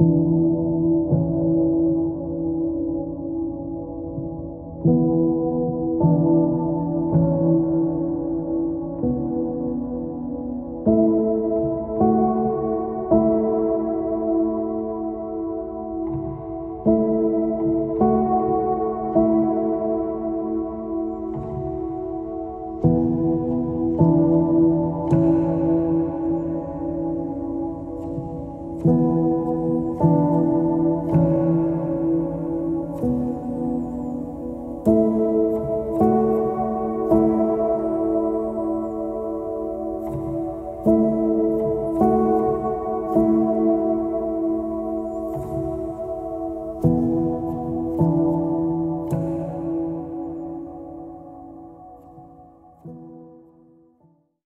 you you.